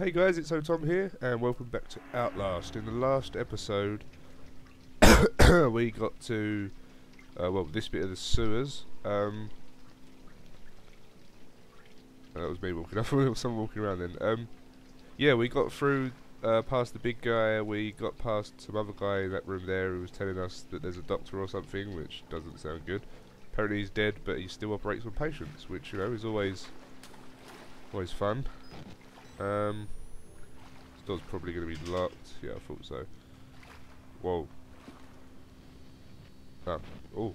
Hey guys, ItZoTom here, and welcome back to Outlast. In the last episode, we got to, uh, well, this bit of the sewers. Um, that was me walking. I thought there was someone walking around then. Um, yeah, we got through uh, past the big guy. We got past some other guy in that room there who was telling us that there's a doctor or something, which doesn't sound good. Apparently he's dead, but he still operates on patients, which you know is always, always fun. Um, this door's probably going to be locked. Yeah, I thought so. Whoa. Ah. Oh.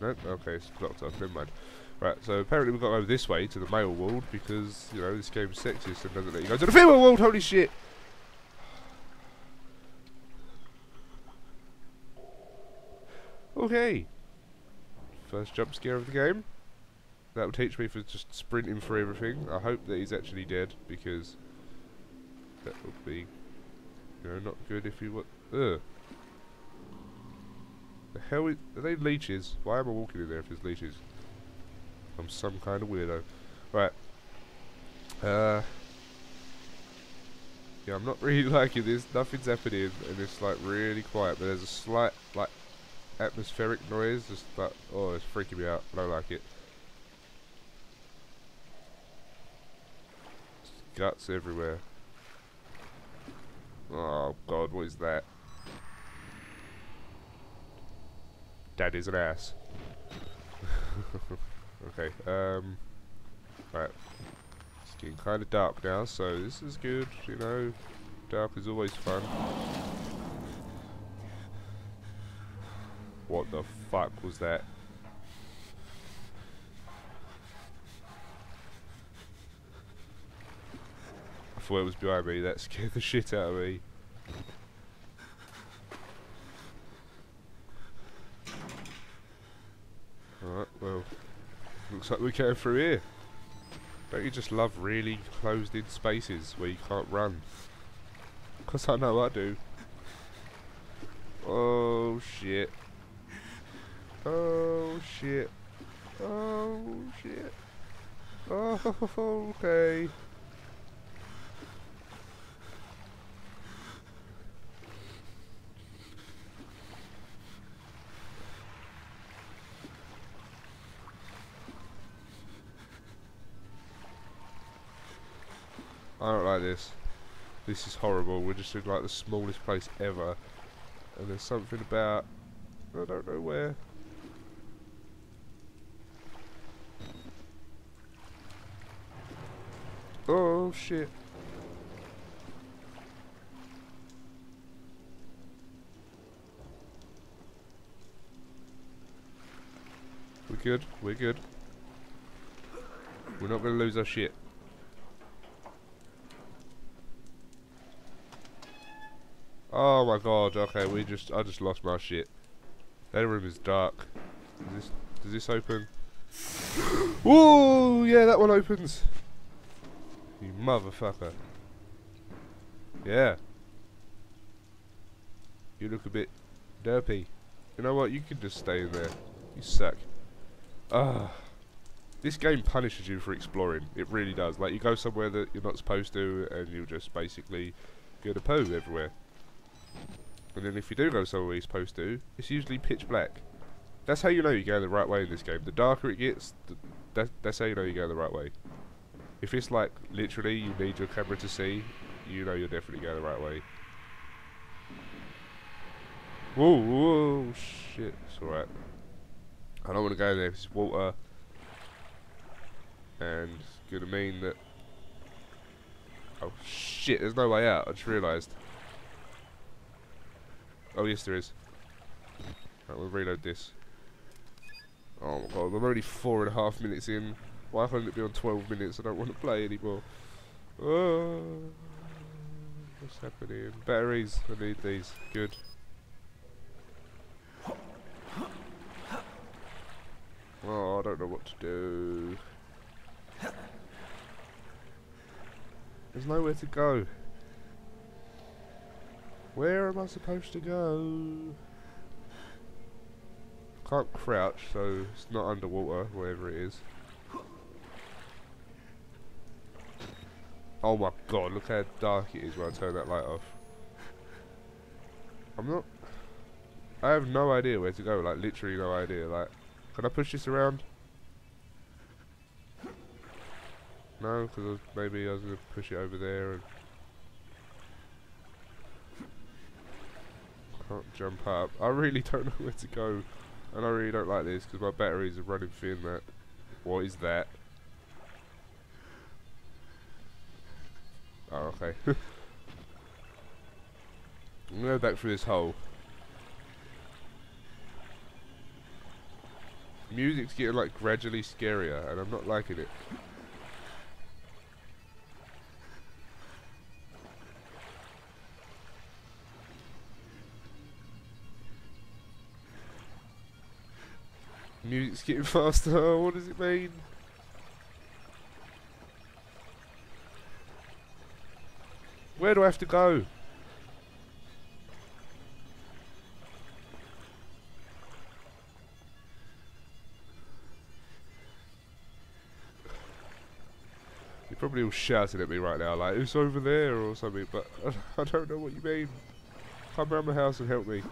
Nope. Okay, it's blocked off. Never mind. Right. So apparently we've got to go this way to the male ward because you know this game's sexist and doesn't let you go to the female ward, Holy shit! Okay. First jump scare of the game. That will teach me for just sprinting for everything. I hope that he's actually dead because that would be, you know, not good if he were. Ugh. The hell is, are they leeches? Why am I walking in there if there's leeches? I'm some kind of weirdo. Right. Uh. Yeah, I'm not really liking this. Nothing's happening, and it's like really quiet. But there's a slight like atmospheric noise. Just like, oh, it's freaking me out. I don't like it. Guts everywhere. Oh god, what is that? Dad is an ass. okay, um... Right. It's getting kind of dark now, so this is good, you know. Dark is always fun. What the fuck was that? Thought it was behind me. That scared the shit out of me. Alright, well, looks like we're going through here. Don't you just love really closed in spaces where you can't run? Because I know I do. Oh shit. Oh shit. Oh shit. Oh, okay. I don't like this. This is horrible. We're just in like the smallest place ever. And there's something about... I don't know where. Oh shit. We're good, we're good. We're not going to lose our shit. Oh my god, okay, we just, I just lost my shit. That room is dark. Does this, does this open? Whoa, yeah, that one opens. You motherfucker. Yeah. You look a bit derpy. You know what, you can just stay in there. You suck. Ah. This game punishes you for exploring. It really does. Like, you go somewhere that you're not supposed to, and you just basically go to poo everywhere. And then if you do go somewhere you're supposed to, it's usually pitch black. That's how you know you're going the right way in this game. The darker it gets, that, that's how you know you're going the right way. If it's like, literally, you need your camera to see, you know you're definitely going the right way. Whoa, whoa, shit, it's alright. I don't want to go there, it's water. And it's going to mean that... Oh shit, there's no way out, I just realised. Oh, yes, there is. Right, we'll reload this. Oh my god, I'm already four and a half minutes in. Why can't it be on 12 minutes? I don't want to play anymore. Oh, what's happening? Batteries. I need these. Good. Oh, I don't know what to do. There's nowhere to go. Where am I supposed to go? Can't crouch, so it's not underwater, wherever it is. Oh my god, look how dark it is when I turn that light off. I'm not... I have no idea where to go, like literally no idea. Like, can I push this around? No, because maybe I was going to push it over there and... Can't jump up. I really don't know where to go. And I really don't like this because my batteries are running thin that... What is that? Oh, okay. I'm going to go back through this hole. Music's getting like gradually scarier and I'm not liking it. Music's getting faster, what does it mean? Where do I have to go? You're probably all shouting at me right now, like, it's over there or something, but I don't know what you mean. Come around my house and help me.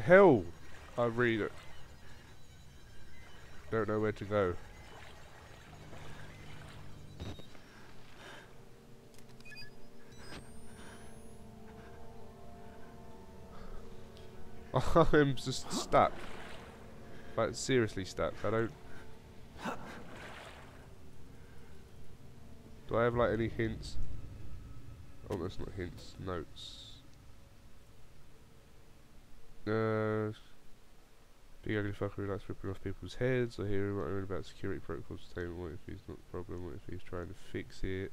Hell? I really don't, don't know where to go. I'm just stuck. Like, seriously stuck. I don't... Do I have, like, any hints? Oh, that's not hints. Notes. Uh... Big ugly fucker who likes ripping off people's heads. I hear him about security protocols. Tell what if he's not the problem? What if he's trying to fix it?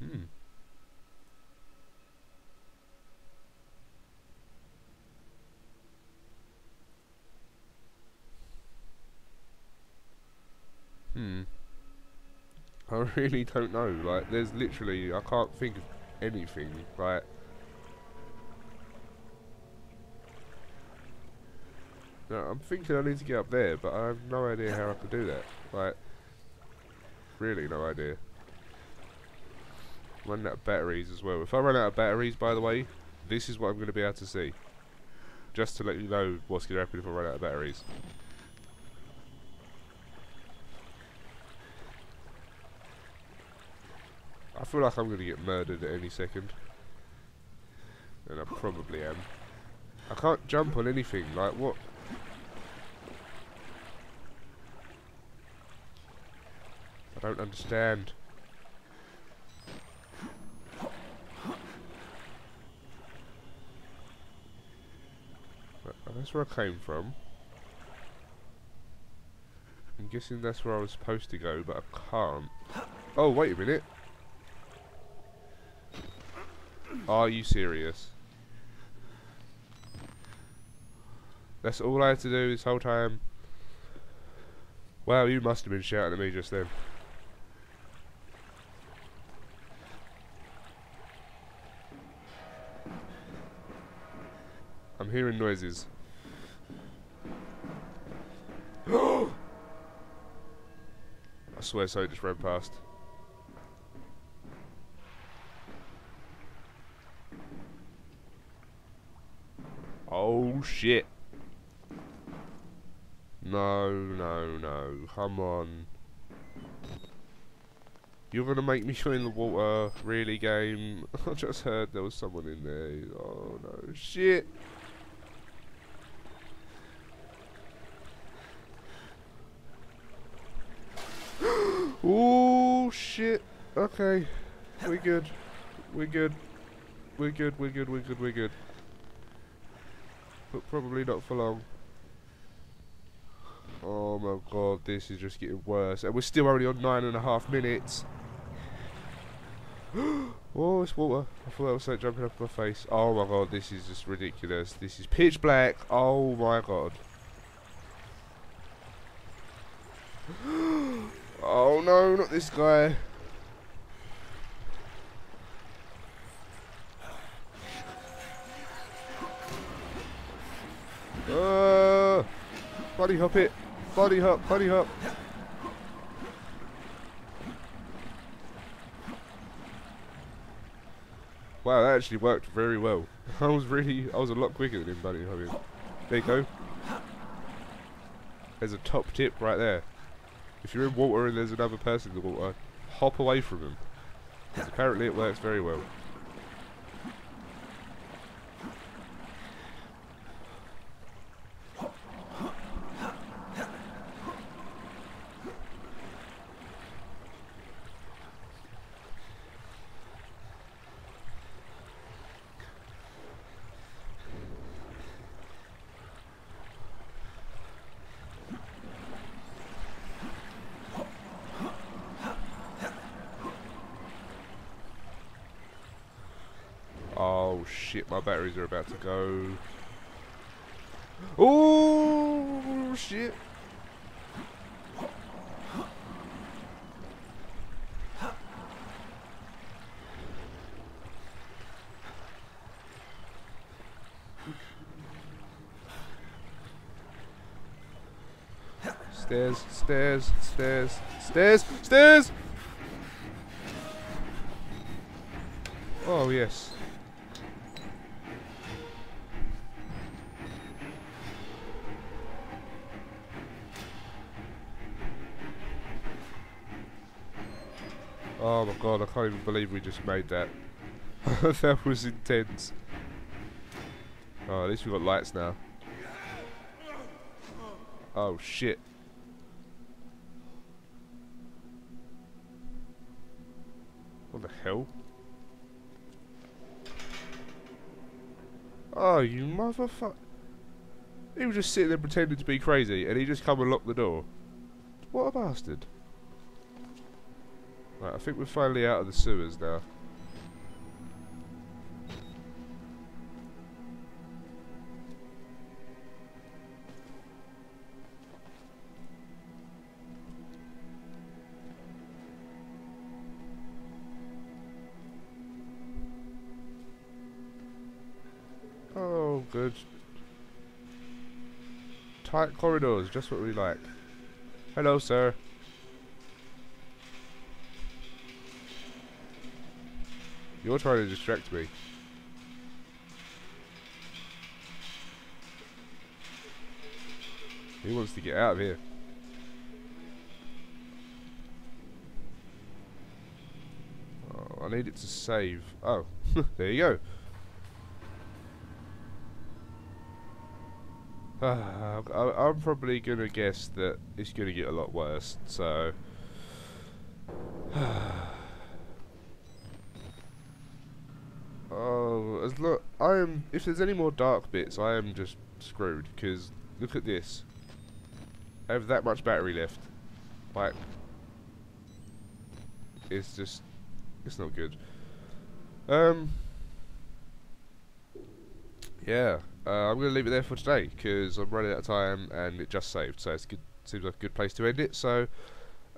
Hmm. Hmm. I really don't know. Like, there's literally, I can't think of anything. Like, I'm thinking I need to get up there, but I have no idea how I can do that. Like, really no idea. Running out of batteries as well. If I run out of batteries, by the way, this is what I'm going to be able to see. Just to let you know what's going to happen if I run out of batteries. I feel like I'm going to get murdered at any second. And I probably am. I can't jump on anything, like what? Don't understand. Oh, that's where I came from. I'm guessing that's where I was supposed to go, but I can't. Oh, wait a minute. Are you serious? That's all I had to do this whole time. Wow, you must have been shouting at me just then. Hearing noises. I swear so just ran past. Oh shit. No, no, no. Come on. You're gonna make me go in the water, really game? I just heard there was someone in there. Oh no, shit. oh shit. Okay. We're good. We're good. We're good, we're good, we're good, we're good but probably not for long. Oh my god, this is just getting worse. And we're still only on nine and a half minutes. oh, it's water. I thought that was something jumping up my face. Oh my god, this is just ridiculous. This is pitch black. Oh my god. oh no, not this guy. Uh, hop it. Bunny hop, bunny hop. Wow, that actually worked very well. I was really, I was a lot quicker than him bunny hopping. There you go. There's a top tip right there. If you're in water and there's another person in the water, hop away from them. Apparently it works very well. Oh shit, my batteries are about to go. Oh shit. Stairs, stairs, stairs, stairs, stairs! Oh yes. Oh my god, I can't even believe we just made that. that was intense. Oh, at least we've got lights now. Oh shit. What the hell? Oh, you motherfucker. He was just sitting there pretending to be crazy, and he just come and locked the door. What a bastard. Right, I think we're finally out of the sewers now. Oh, good. Tight corridors, just what we like. Hello, sir. You're trying to distract me. He wants to get out of here. Oh, I need it to save. Oh, there you go. Uh, I'm probably going to guess that it's going to get a lot worse, so... Oh, as look, I am. If there's any more dark bits, I am just screwed. Because look at this. I have that much battery left. Like, it's just, it's not good. Um. Yeah, uh, I'm gonna leave it there for today because I'm running out of time and it just saved, so good. Seems like a good place to end it. So,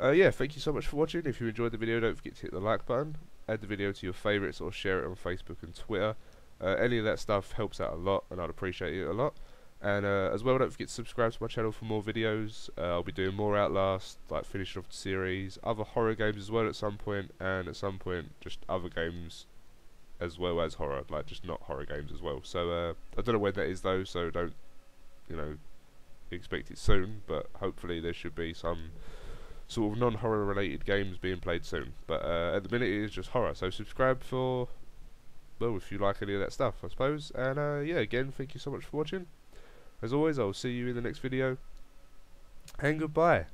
uh, yeah, thank you so much for watching. If you enjoyed the video, don't forget to hit the like button add the video to your favourites or share it on Facebook and Twitter. Uh, any of that stuff helps out a lot and I'd appreciate it a lot. And uh, as well, don't forget to subscribe to my channel for more videos. Uh, I'll be doing more Outlast, like finishing off the series, other horror games as well at some point, and at some point just other games as well as horror, like just not horror games as well. So uh, I don't know when that is though, so don't, you know, expect it soon, but hopefully there should be some sort of non-horror related games being played soon. But uh, at the minute it is just horror. So subscribe for, well, if you like any of that stuff, I suppose. And uh, yeah, again, thank you so much for watching. As always, I'll see you in the next video. And goodbye.